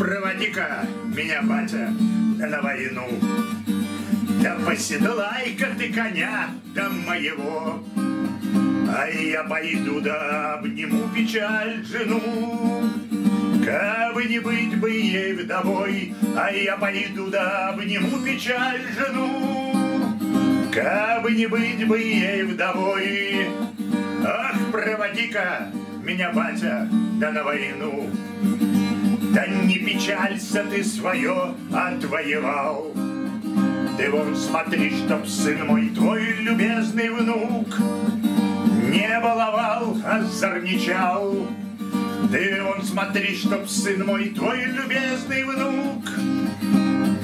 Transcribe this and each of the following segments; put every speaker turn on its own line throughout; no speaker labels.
проводи-ка меня, батя, на войну. Да поседлай-ка ты коня до моего, А я пойду да обниму печаль жену. Кабы не быть бы ей вдовой, А я пойду да обниму печаль жену. Кабы не быть бы ей вдовой, Ах, проводи-ка меня, батя, да на войну. Да не печалься ты свое отвоевал, Ты вон смотри, чтоб сын мой твой любезный внук Не баловал, а зарничал. Ты вон смотри, чтоб сын мой твой любезный внук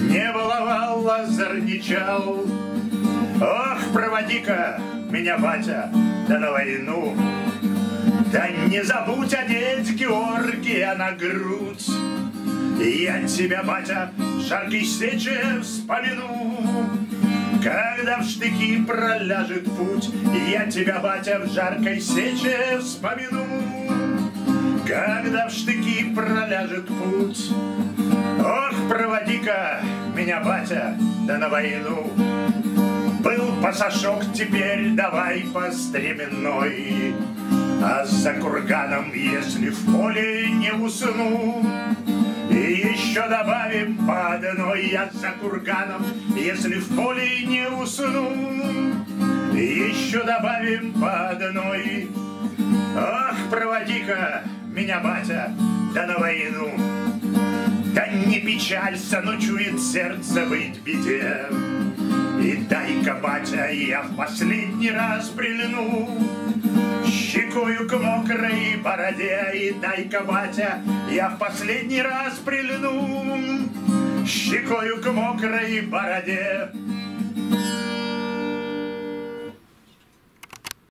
Не баловал, а зарничал. Ох, проводи-ка меня, батя, да на войну. Да не забудь одеть Георгия на грудь. Я тебя, батя, жаркой сече вспомяну. Когда в штыки проляжет путь, Я тебя, батя, в жаркой сече вспомяну. Когда в штыки проляжет путь, Ох, проводи-ка меня, батя, да на войну. Был пасашок, теперь давай по стременной. А за курганом, если в поле не усну, И еще добавим по одной, я за курганом, если в поле не усну, И еще добавим по одной. Ах, проводи-ка меня, батя, да на войну. Да не печалься, но чует сердце быть беде. И дай-ка, батя, я в последний раз прильну Щекою к мокрой бороде И дай-ка, батя, я в последний раз прильну Щекою к мокрой бороде